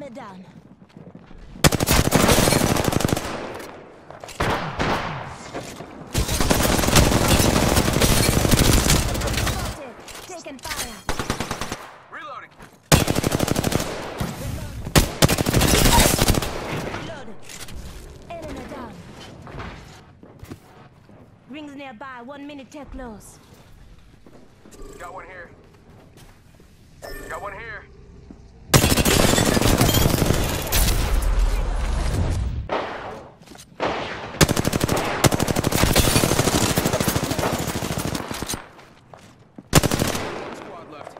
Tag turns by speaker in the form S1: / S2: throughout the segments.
S1: Enemy down. Spotted. Fire.
S2: Reloading.
S1: Reloaded. Enemy down. Rings nearby. One minute till close.
S2: Got one here. Got one here. Squad left.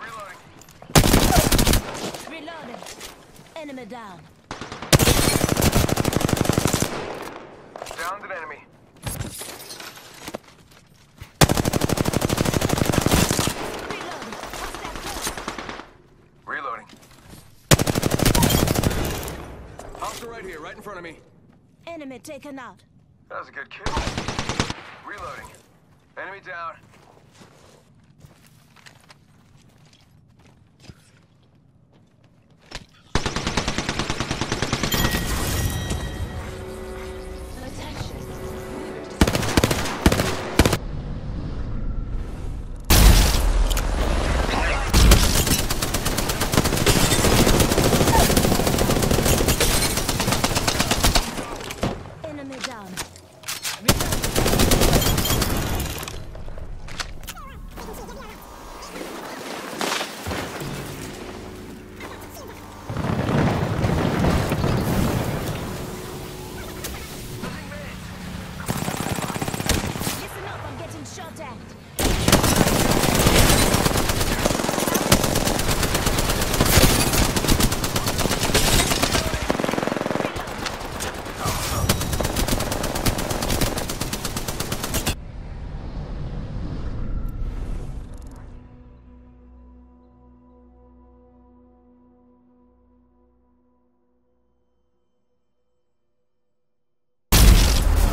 S2: Reloading.
S1: Reloaded. Enemy down.
S2: Downed an enemy. Reloading. Hostile right here, right in front of me.
S1: Enemy taken out.
S2: That was a good kill. Reloading. Enemy down.